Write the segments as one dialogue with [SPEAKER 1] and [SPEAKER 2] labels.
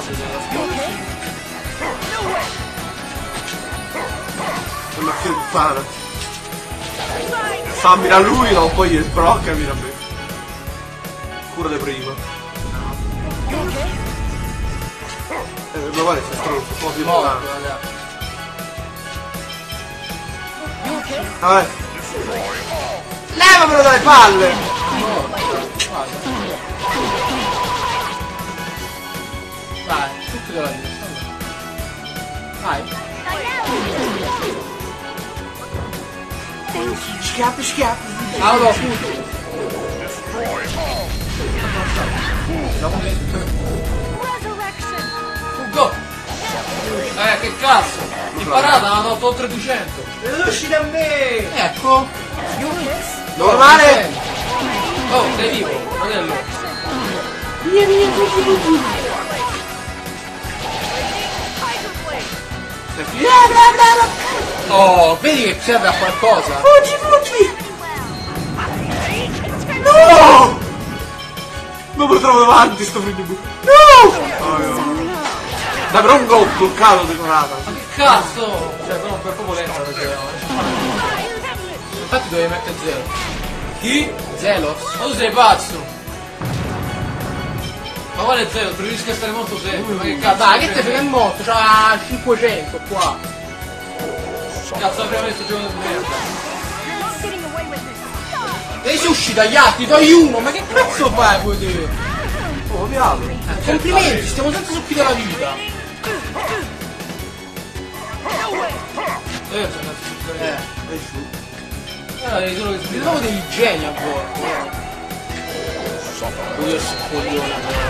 [SPEAKER 1] caso della scuola.
[SPEAKER 2] È una felpana. Fa mira lui, no, poi gli sbrocca mira a me. Cura di prima. Eh, ma guarda, sei stronzo, un po' di lontano.
[SPEAKER 1] ragazzi.
[SPEAKER 2] Vabbè. Levamelo dalle palle!
[SPEAKER 1] Vai, tutti con la vita. Vai.
[SPEAKER 2] Schiappi, schiappi.
[SPEAKER 1] Allora, appunto. Fuggo! Eh, che cazzo! Imparata, l'hanno dato oltre 200.
[SPEAKER 3] Usci da me!
[SPEAKER 1] Ecco.
[SPEAKER 2] Normale!
[SPEAKER 1] Oh, sei vivo, fratello.
[SPEAKER 2] Via, via. Via, via, via.
[SPEAKER 1] Oh, vedi che serve a qualcosa?
[SPEAKER 2] Fuggi, fuggi. No! Non me lo trovo davanti sto frigo. No! Oh, no. Dai, però un gol bloccato decorata.
[SPEAKER 1] Ma che cazzo? Cioè, però per proprio lenta perché... Infatti dovevi mettere zero. Chi? Zelo? Ma tu sei pazzo! Ma quale zero? Preferisco stare molto sempre, ma che cazzo?
[SPEAKER 3] Dai, che te frega è morto? C'ha 500 qua.
[SPEAKER 1] Cazzo avrei messo gioco di merda.
[SPEAKER 3] E sei uscito dagli altri, togli uno, ma che cazzo fai voi te?
[SPEAKER 2] Oh, mi apro.
[SPEAKER 3] Complimenti, stiamo senza succhi della vita.
[SPEAKER 1] Eh,
[SPEAKER 3] Eh,
[SPEAKER 2] È giù.
[SPEAKER 1] Eh, devi solo che sbirra.
[SPEAKER 3] sono dei geni a volte. Io spoglione.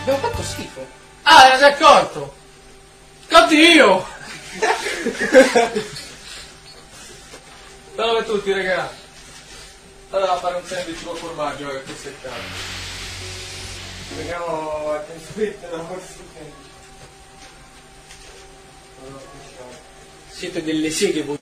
[SPEAKER 3] Abbiamo fatto schifo.
[SPEAKER 1] Ah, ne sei accorto? Oddio! Salve a tutti, raga. Allora, a fare un sandwich col formaggio, che questo è caro.
[SPEAKER 3] Vediamo attentamente da questo
[SPEAKER 1] Siete delle seghe voi.